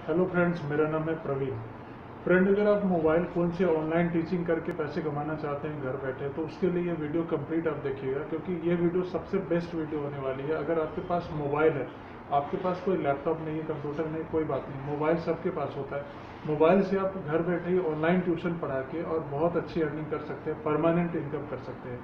Hello friends मेरा नाम है प्रवीण। फ्रेंड अगर आप मोबाइल फ़ोन से ऑनलाइन टीचिंग करके पैसे कमाना चाहते हैं, घर बैठे तो उसके लिए ये वीडियो कंप्लीट आप देखिएगा, क्योंकि ये वीडियो सबसे बेस्ट वीडियो होने वाली है। अगर आपके पास मोबाइल है, आपके पास कोई लैपटॉप नहीं है कंप्यूटर नहीं, कोई बात नहीं मोबाइल सबके पास होता है। मोबाइल से आप घर बैठे ही ऑनलाइन ट्यूशन पढ़ा के और बहुत अच्छी अर्निंग कर सकते हैं परमानेंट इनकम कर सकते हैं।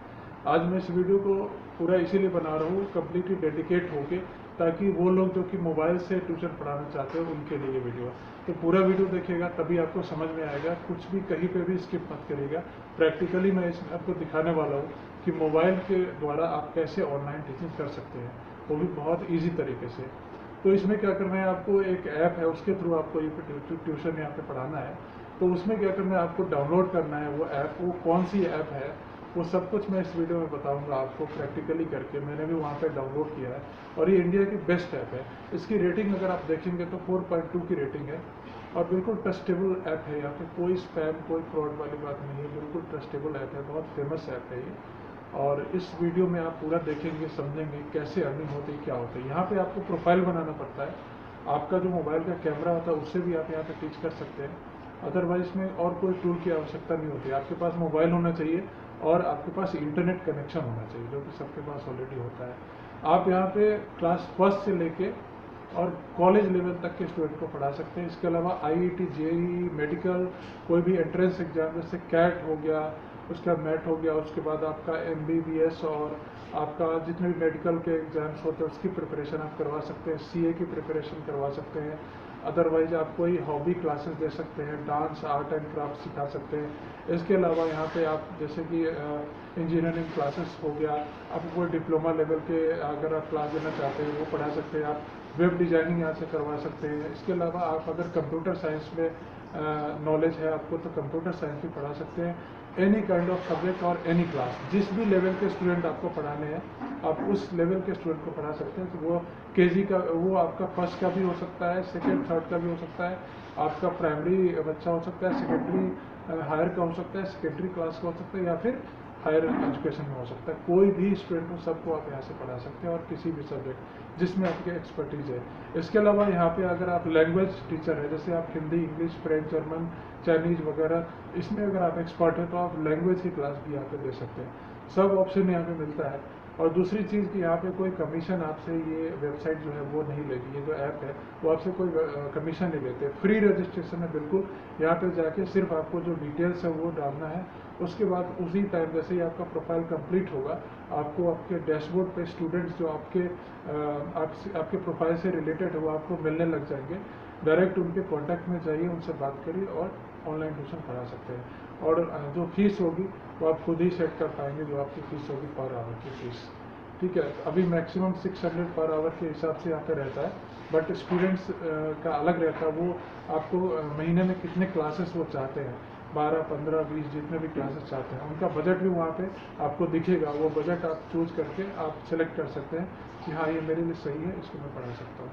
आज मैं इस वीडियो को पूरा इसीलिए बना रहा हूँ कम्प्लीटली डेडिकेट होके, ताकि वो लोग जो कि मोबाइल से ट्यूशन पढ़ाना चाहते हैं, उनके लिए ये वीडियो तो पूरा वीडियो देखिएगा, तभी आपको समझ में आएगा, कुछ भी कहीं पे भी स्किप मत करिएगा। प्रैक्टिकली मैं इसमें आपको दिखाने वाला हूँ कि मोबाइल के द्वारा आप कैसे ऑनलाइन टीचिंग कर सकते हैं। वो भी बहुत ईजी तरीके से। तो इसमें क्या करना है, आपको एक ऐप है, उसके थ्रू आपको ये ट्यूशन यहाँ पे पढ़ाना है। तो उसमें क्या करना है, आपको डाउनलोड करना है वो ऐप वो कौन सी ऐप है वो सब कुछ मैं इस वीडियो में बताऊँगा आपको प्रैक्टिकली करके। मैंने भी वहाँ पे डाउनलोड किया है और ये इंडिया की बेस्ट ऐप है। इसकी रेटिंग अगर आप देखेंगे तो 4.2 की रेटिंग है। और बिल्कुल ट्रस्टेबल ऐप है यहाँ पे। कोई स्पैम कोई फ्रॉड वाली बात नहीं है। बिल्कुल ट्रस्टेबल ऐप है। बहुत फ़ेमस ऐप है ये। और इस वीडियो में आप पूरा देखेंगे, समझेंगे कैसे अर्निंग होती है, क्या होती है। यहाँ पर आपको प्रोफ़ाइल बनाना पड़ता है। आपका जो मोबाइल का कैमरा होता है, उससे भी आप यहाँ पर टीच कर सकते हैं। अदरवाइज़ में और कोई टूल की आवश्यकता नहीं होती। आपके पास मोबाइल होना चाहिए। और आपके पास इंटरनेट कनेक्शन होना चाहिए, जो कि सबके पास ऑलरेडी होता है। आप यहाँ पे क्लास फ़र्स्ट से लेके और कॉलेज लेवल तक के स्टूडेंट को पढ़ा सकते हैं। इसके अलावा आईआईटी जेईई मेडिकल कोई भी एंट्रेंस एग्ज़ाम जैसे कैट हो गया, उसका मैट हो गया, उसके बाद आपका एमबीबीएस और आपका जितने भी मेडिकल के एग्ज़ाम्स होते हैं, उसकी प्रिपरेशन आप करवा सकते हैं सीए की प्रिपरेशन करवा सकते हैं। अदरवाइज़ आप कोई हॉबी क्लासेस दे सकते हैं डांस आर्ट एंड क्राफ्ट सिखा सकते हैं। इसके अलावा यहाँ पे आप, जैसे कि इंजीनियरिंग क्लासेस हो गया, आप कोई डिप्लोमा लेवल के अगर आप क्लास देना चाहते हैं, वो पढ़ा सकते हैं आप। वेब डिज़ाइनिंग यहाँ से करवा सकते हैं। इसके अलावा आप अगर कंप्यूटर साइंस में नॉलेज है आपको तो कंप्यूटर साइंस भी पढ़ा सकते हैं। एनी काइंड ऑफ़ सब्जेक्ट और एनी क्लास जिस भी लेवल के स्टूडेंट आपको पढ़ाने हैं, आप उस लेवल के स्टूडेंट को पढ़ा सकते हैं। तो वो के का, वो आपका फ़र्स्ट का भी हो सकता है सेकेंड थर्ड का भी हो सकता है। आपका प्राइमरी बच्चा हो सकता है सेकेंडरी हायर का हो सकता है सेकेंडरी क्लास का हो सकता है, या फिर हायर एजुकेशन में हो सकता है। कोई भी स्टूडेंट हो, सबको आप यहाँ से पढ़ा सकते हैं और किसी भी सब्जेक्ट जिसमें आपकी एक्सपर्टीज है। इसके अलावा यहाँ पे अगर आप लैंग्वेज टीचर है, जैसे आप Hindi English French German Chinese वगैरह, इसमें अगर आप एक्सपर्ट हैं तो आप लैंग्वेज की क्लास भी यहाँ पे दे सकते हैं। सब ऑप्शन यहाँ पे मिलता है। और दूसरी चीज़ कि यहाँ पे कोई कमीशन आपसे ये वेबसाइट जो है वो नहीं लेगी ये जो ऐप है वो आपसे कोई कमीशन नहीं लेते। फ्री रजिस्ट्रेशन है बिल्कुल। यहाँ पे जाके सिर्फ़ आपको जो डिटेल्स है वो डालना है। उसके बाद उसी टाइम जैसे ही आपका प्रोफ़ाइल कंप्लीट होगा आपको आपके डैशबोर्ड पे स्टूडेंट्स जो आपके आप, आपके प्रोफ़ाइल से रिलेटेड है वो आपको मिलने लग जाएँगे। डायरेक्ट उनके कॉन्टैक्ट में जाइए उनसे बात करिए और ऑनलाइन ट्यूशन पढ़ा सकते हैं। और जो फ़ीस होगी, वो आप खुद ही सेट कर पाएँगे, जो आपकी फ़ीस होगी पर आवर की फ़ीस। ठीक है, अभी मैक्सिमम 600 पर आवर के हिसाब से यहाँ पे रहता है। बट स्टूडेंट्स का अलग रहता है, वो आपको महीने में कितने क्लासेस वो चाहते हैं? बारह, पंद्रह, बीस, जितने भी क्लासेस चाहते हैं। उनका बजट भी वहाँ पे आपको दिखेगा। वो बजट आप चूज़ करके आप सेलेक्ट कर सकते हैं कि हाँ ये मेरे लिए सही है, इसको मैं पढ़ा सकता हूँ।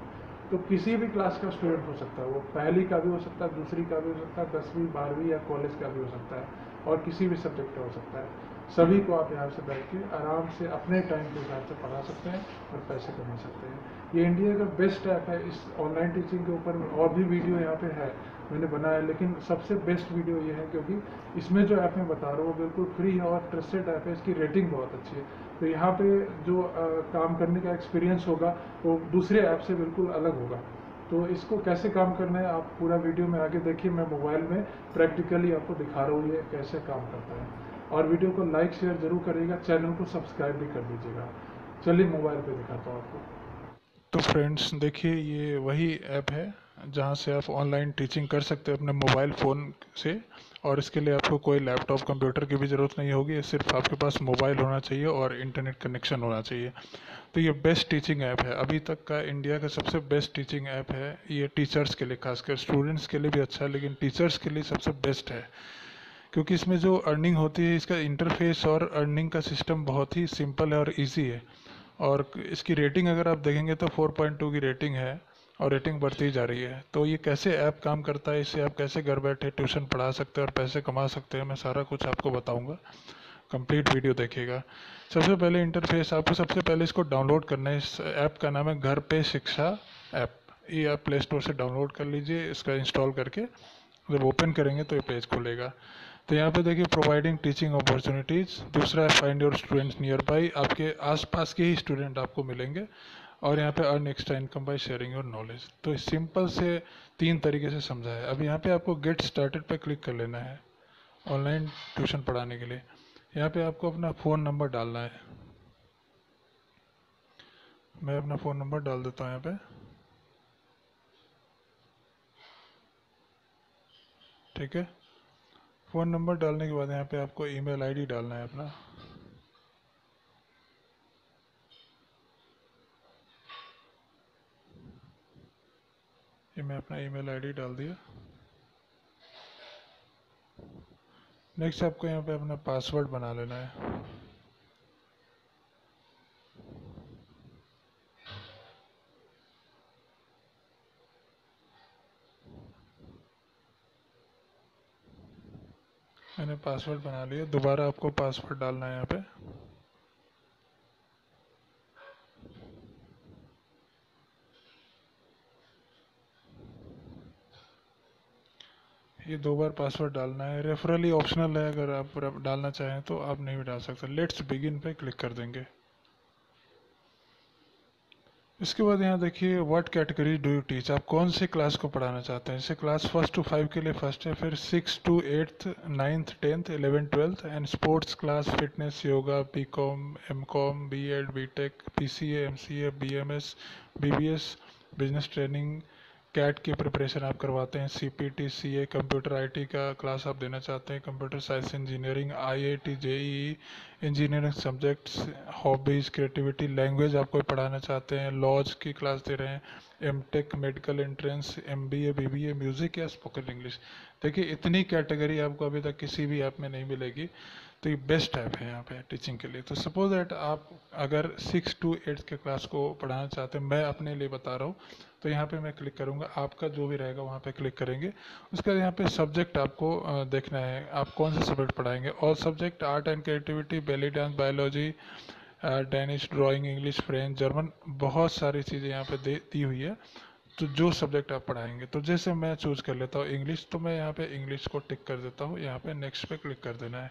तो किसी भी क्लास का स्टूडेंट हो सकता है, वो पहली का भी हो सकता है, दूसरी का भी हो सकता है, दसवीं, बारहवीं या कॉलेज का भी हो सकता है और किसी भी सब्जेक्ट का हो सकता है। सभी को आप यहाँ से बैठ के आराम से अपने टाइम के हिसाब से पढ़ा सकते हैं और पैसे कमा सकते हैं। ये इंडिया का बेस्ट ऐप है, इस ऑनलाइन टीचिंग के ऊपर और भी वीडियो यहाँ पे है, मैंने बनाया लेकिन सबसे बेस्ट वीडियो ये है क्योंकि इसमें जो ऐप मैं बता रहा हूँ वो बिल्कुल फ्री है और ट्रस्टेड ऐप है, इसकी रेटिंग बहुत अच्छी है। तो यहाँ पे जो आ, काम करने का एक्सपीरियंस होगा वो दूसरे ऐप से बिल्कुल अलग होगा। तो इसको कैसे काम करना है आप पूरा वीडियो में आगे देखिए मैं मोबाइल में प्रैक्टिकली आपको दिखा रहा हूँ ये कैसे काम करता है। और वीडियो को लाइक शेयर ज़रूर करिएगा चैनल को सब्सक्राइब भी कर दीजिएगा। चलिए मोबाइल पे दिखाता हूँ आपको। तो फ्रेंड्स देखिए ये वही ऐप है जहाँ से आप ऑनलाइन टीचिंग कर सकते हैं अपने मोबाइल फ़ोन से, और इसके लिए आपको कोई लैपटॉप कंप्यूटर की भी ज़रूरत नहीं होगी। सिर्फ़ आपके पास मोबाइल होना चाहिए और इंटरनेट कनेक्शन होना चाहिए। तो ये बेस्ट टीचिंग ऐप है। अभी तक का इंडिया का सबसे बेस्ट टीचिंग ऐप है ये टीचर्स के लिए, खासकर स्टूडेंट्स के लिए भी अच्छा है, लेकिन टीचर्स के लिए सबसे बेस्ट है। क्योंकि इसमें जो अर्निंग होती है, इसका इंटरफेस और अर्निंग का सिस्टम बहुत ही सिंपल है और ईजी है। और इसकी रेटिंग अगर आप देखेंगे तो 4.2 की रेटिंग है। और रेटिंग बढ़ती जा रही है। तो ये कैसे ऐप काम करता है? इससे आप कैसे घर बैठे ट्यूशन पढ़ा सकते हैं और पैसे कमा सकते हैं? मैं सारा कुछ आपको बताऊँगा। कंप्लीट वीडियो देखिएगा। सबसे पहले इंटरफेस आपको सबसे पहले इसको डाउनलोड करना है। इस ऐप का नाम है घर पे शिक्षा ऐप ये आप प्ले स्टोर से डाउनलोड कर लीजिए, इसका इंस्टॉल करके। जब ओपन करेंगे तो ये पेज खुलेगा। तो यहाँ पे देखिए प्रोवाइडिंग टीचिंग अपॉर्चुनिटीज़ दूसरा find your students near by आपके आसपास के ही स्टूडेंट आपको मिलेंगे। और यहाँ पे earn extra income by sharing your knowledge तो सिंपल से तीन तरीके से समझा है। अब यहाँ पे आपको गेट स्टार्टेड पे क्लिक कर लेना है ऑनलाइन ट्यूशन पढ़ाने के लिए। यहाँ पे आपको अपना फ़ोन नंबर डालना है। मैं अपना फ़ोन नंबर डाल देता हूँ यहाँ पे। ठीक है? फ़ोन नंबर डालने के बाद यहाँ पे आपको ईमेल आईडी डालना है अपना। ये मैं अपना ईमेल आईडी डाल दिया। नेक्स्ट आपको यहाँ पे अपना पासवर्ड बना लेना है। मैंने पासवर्ड बना लिया। दोबारा आपको पासवर्ड डालना है यहाँ पे। ये दो बार पासवर्ड डालना है। रेफरली ऑप्शनल है, अगर आप डालना चाहें तो आप नहीं भी डाल सकते। लेट्स बिगिन पे क्लिक कर देंगे। इसके बाद यहाँ देखिए what category do you teach आप कौन से क्लास को पढ़ाना चाहते हैं? जैसे क्लास फ़र्स्ट टू फाइव के लिए फ़र्स्ट है, फिर six to eighth ninth tenth eleven twelfth and sports class fitness yoga B com M com B ed B tech P C M C A B M S B B S business training CAT की preparation आप करवाते हैं C P T C A computer I T का class आप देना चाहते हैं computer science engineering I I T J E engineering subjects hobbies creativity language आप कोई पढ़ाना चाहते हैं लॉज की क्लास दे रहे हैं M tech medical entrance M B A B B A music या स्पोकन इंग्लिश देखिए, इतनी कैटेगरी आपको अभी तक किसी भी ऐप में नहीं मिलेगी तो ये बेस्ट ऐप है यहाँ पे टीचिंग के लिए। तो सपोज़ दैट आप अगर सिक्स टू एट्थ के क्लास को पढ़ाना चाहते हैं, मैं अपने लिए बता रहा हूँ तो यहाँ पे मैं क्लिक करूँगा, आपका जो भी रहेगा वहाँ पे क्लिक करेंगे। उसके बाद यहाँ पे सब्जेक्ट आपको देखना है, आप कौन सा सब्जेक्ट पढ़ाएँगे। और subject art and creativity belly dance biology Danish drawing English French German बहुत सारी चीज़ें यहाँ पे दे, दी हुई है। तो जो सब्जेक्ट आप पढ़ाएँगे तो जैसे मैं चूज़ कर लेता हूँ इंग्लिश तो मैं यहाँ पे इंग्लिश को टिक कर देता हूँ। यहाँ पे नेक्स्ट पे क्लिक कर देना है।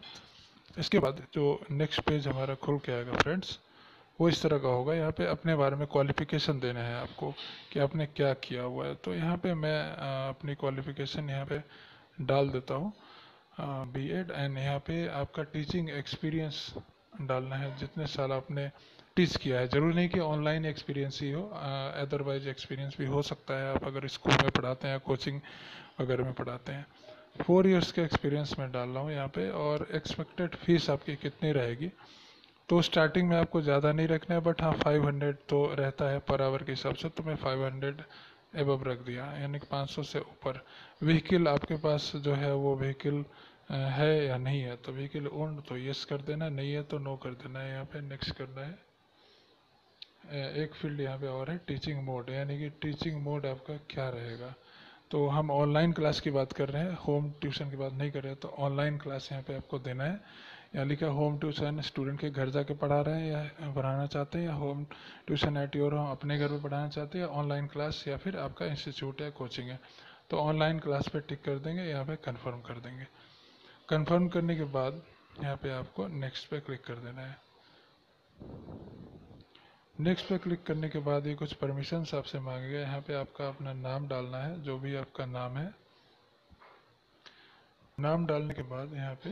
इसके बाद जो नेक्स्ट पेज हमारा खुल के आएगा फ्रेंड्स वो इस तरह का होगा। यहाँ पे अपने बारे में क्वालिफिकेशन देना है आपको कि आपने क्या किया हुआ है। तो यहाँ पे मैं अपनी क्वालिफिकेशन यहाँ पे डाल देता हूँ। बी एड एंड यहाँ पे आपका टीचिंग एक्सपीरियंस डालना है। जितने साल आपने टीच किया है। ज़रूरी नहीं कि ऑनलाइन एक्सपीरियंस ही हो अदरवाइज़ एक्सपीरियंस भी हो सकता है। आप अगर स्कूल में पढ़ाते हैं कोचिंग वगैरह में पढ़ाते हैं। फोर इयर्स का एक्सपीरियंस मैं डाल रहा हूँ यहाँ पे और एक्सपेक्टेड फ़ीस आपकी कितनी रहेगी? तो स्टार्टिंग में आपको ज़्यादा नहीं रखना है बट हाँ 500 तो रहता है पर आवर के हिसाब से तो मैं 500 एबव रख दिया, यानी कि 500 से ऊपर। व्हीकल आपके पास जो है, वो व्हीकल है या नहीं है तो व्हीकल ओन तो यस कर देना, नहीं है तो नो कर देना है यहाँ पे नेक्स्ट करना है। एक फ़ील्ड यहाँ पे और है टीचिंग मोड यानी कि टीचिंग मोड आपका क्या रहेगा? तो हम ऑनलाइन क्लास की बात कर रहे हैं होम ट्यूशन की बात नहीं कर रहे तो ऑनलाइन क्लास यहाँ पे आपको देना है। या लिखा, होम ट्यूशन स्टूडेंट के घर जाके पढ़ा रहे हैं या पढ़ाना चाहते हैं, या home tuition at your home अपने घर पर पढ़ाना चाहते हैं ऑनलाइन क्लास, या फिर आपका इंस्टीट्यूट है, कोचिंग है। तो ऑनलाइन क्लास पे टिक कर देंगे, यहाँ पे कंफर्म कर देंगे। कंफर्म करने के बाद यहाँ पे आपको नेक्स्ट पे क्लिक कर देना है। नेक्स्ट पे क्लिक करने के बाद ये कुछ परमिशन आपसे मांगेगा यहाँ पे आपका अपना नाम डालना है, जो भी आपका नाम है। नाम डालने के बाद यहाँ पे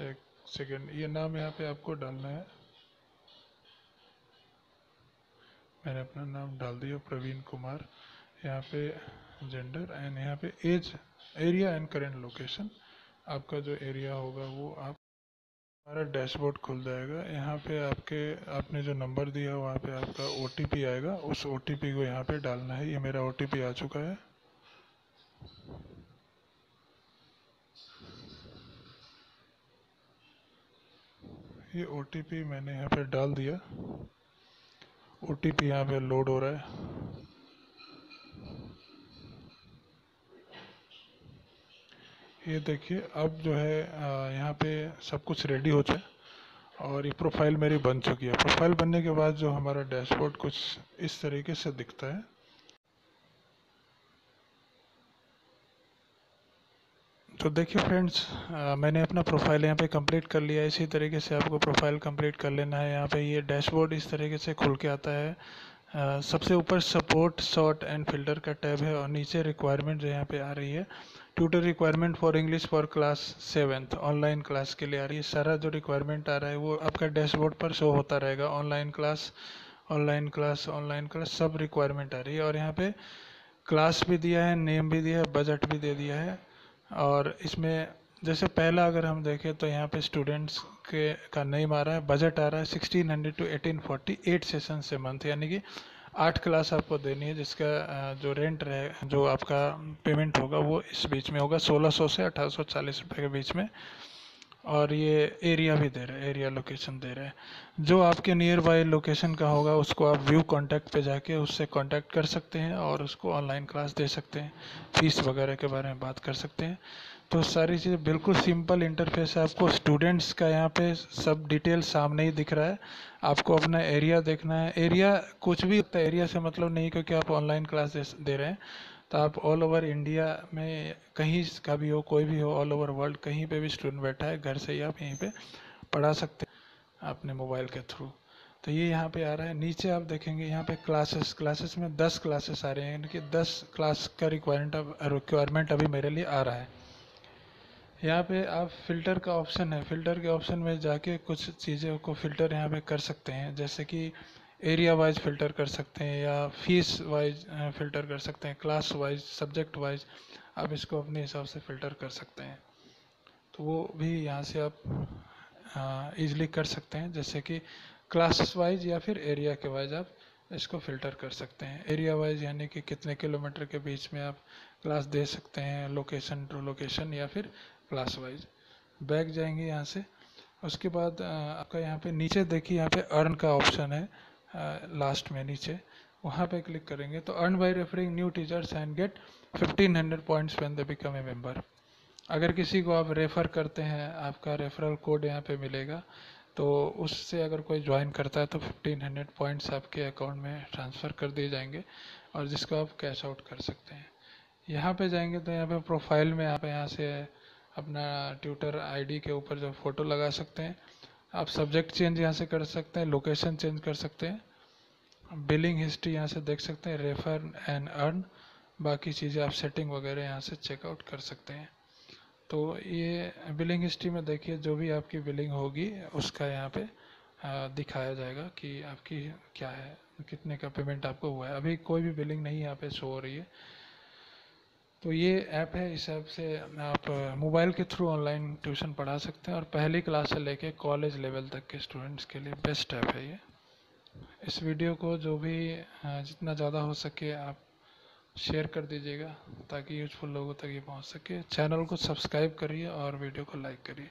एक सेकेंड, ये नाम यहाँ पे आपको डालना है। मैंने अपना नाम डाल दिया, प्रवीण कुमार। यहाँ पे जेंडर एंड यहाँ पे age area and current location आपका जो एरिया होगा वो आप, हमारा डैशबोर्ड खुल जाएगा। यहाँ पे आपके, आपने जो नंबर दिया, वहाँ पे आपका ओटीपी आएगा। उस ओटीपी को यहाँ पे डालना है। ये मेरा ओ आ चुका है। ये ओ मैंने यहाँ पे डाल दिया। ओ टी पी यहाँ पे लोड हो रहा है। ये देखिए, अब जो है यहाँ पे सब कुछ रेडी हो जाए और ये प्रोफ़ाइल मेरी बन चुकी है। प्रोफ़ाइल बनने के बाद जो हमारा डैशबोर्ड कुछ इस तरीके से दिखता है। तो देखिए फ्रेंड्स मैंने अपना प्रोफ़ाइल यहाँ पे कंप्लीट कर लिया इसी तरीके से आपको प्रोफ़ाइल कंप्लीट कर लेना है। यहाँ पे ये डैशबोर्ड इस तरीके से खुल के आता है। आ, सबसे ऊपर सपोर्ट शॉर्ट एंड फ़िल्टर का टैब है और नीचे रिक्वायरमेंट जो यहाँ पे आ रही है। Tutor requirement for English for class seventh online class के लिए आ रही है। सारा जो रिक्वायरमेंट आ रहा है वो आपका डैशबोर्ड पर शो होता रहेगा। Online class online class online class सब रिक्वायरमेंट आ रही है। और यहाँ पे क्लास भी दिया है नेम भी दिया है बजट भी दे दिया है। और इसमें जैसे पहला अगर हम देखें तो यहाँ पे स्टूडेंट्स के का नहीं रहा है बजट आ रहा है sixteen hundred to eighteen forty eight session से मंथ यानी कि आठ क्लास आपको देनी है जिसका जो रेंट रहे, जो आपका पेमेंट होगा वो इस बीच में होगा, सोलह सौ से अठारह सौ चालीस रुपये के बीच में। और ये एरिया भी दे रहे हैं एरिया लोकेशन दे रहे हैं। जो आपके नियर बाय लोकेशन का होगा, उसको आप व्यू कॉन्टैक्ट पे जाके उससे कांटेक्ट कर सकते हैं और उसको ऑनलाइन क्लास दे सकते हैं। फ़ीस वगैरह के बारे में बात कर सकते हैं। तो सारी चीज़ें बिल्कुल सिंपल इंटरफेस है। आपको स्टूडेंट्स का यहाँ पे सब डिटेल सामने ही दिख रहा है। आपको अपना एरिया देखना है। एरिया कुछ भी एरिया से मतलब नहीं, क्योंकि आप ऑनलाइन क्लास दे रहे हैं। तो आप ऑल ओवर इंडिया में कहीं का भी हो, कोई भी हो ऑल ओवर वर्ल्ड कहीं पे भी स्टूडेंट बैठा है, घर से ही आप यहीं पे पढ़ा सकते हैं अपने मोबाइल के थ्रू तो ये यहाँ पे आ रहा है। नीचे आप देखेंगे, यहाँ पे क्लासेस क्लासेस में दस क्लासेस आ रहे हैं। यानी कि दस क्लास का रिक्वायरमेंट अब रिक्वायरमेंट अभी मेरे लिए आ रहा है। यहाँ पे आप फ़िल्टर का ऑप्शन है। फ़िल्टर के ऑप्शन में जाके कुछ चीज़ों को फ़िल्टर यहाँ पे कर सकते हैं। जैसे कि एरिया वाइज फ़िल्टर कर सकते हैं या फ़ीस वाइज फ़िल्टर कर सकते हैं क्लास वाइज सब्जेक्ट वाइज आप इसको अपने हिसाब से फ़िल्टर कर सकते हैं। तो वो भी यहाँ से आप इजली कर सकते हैं, जैसे कि क्लासेस वाइज या फिर एरिया के वाइज आप इसको फ़िल्टर कर सकते हैं। एरिया वाइज यानी कि कितने किलोमीटर के बीच में आप क्लास दे सकते हैं लोकेशन टू लोकेशन या फिर क्लास वाइज बैक जाएँगे यहाँ से। उसके बाद आपका यहाँ पे नीचे देखिए, यहाँ पे अर्न का ऑप्शन है। लास्ट में नीचे। वहाँ पे क्लिक करेंगे तो earn by referring new teachers and get 1500 points when they become a member अगर किसी को आप रेफ़र करते हैं, आपका रेफरल कोड यहाँ पे मिलेगा तो उससे अगर कोई ज्वाइन करता है तो 1500 पॉइंट्स आपके अकाउंट में ट्रांसफ़र कर दिए जाएँगे और जिसको आप कैश आउट कर सकते हैं। यहाँ पे जाएँगे तो यहाँ पे प्रोफ़ाइल में आप यहाँ से अपना ट्विटर आईडी के ऊपर जो फ़ोटो लगा सकते हैं। आप सब्जेक्ट चेंज यहाँ से कर सकते हैं लोकेशन चेंज कर सकते हैं बिलिंग हिस्ट्री यहाँ से देख सकते हैं रेफर एंड अर्न बाकी चीज़ें आप सेटिंग वगैरह यहाँ से चेकआउट कर सकते हैं। तो ये बिलिंग हिस्ट्री में देखिए, जो भी आपकी बिलिंग होगी, उसका यहाँ पे दिखाया जाएगा कि आपकी क्या है, कितने का पेमेंट आपको हुआ है। अभी कोई भी बिलिंग नहीं यहाँ पे शो हो रही है। तो ये ऐप है, इस ऐप से आप मोबाइल के थ्रू ऑनलाइन ट्यूशन पढ़ा सकते हैं और पहली क्लास से लेके कॉलेज लेवल तक के स्टूडेंट्स के लिए बेस्ट ऐप है ये। इस वीडियो को जो भी जितना ज़्यादा हो सके आप शेयर कर दीजिएगा ताकि यूजफुल लोगों तक ये पहुँच सके। चैनल को सब्सक्राइब करिए और वीडियो को लाइक करिए।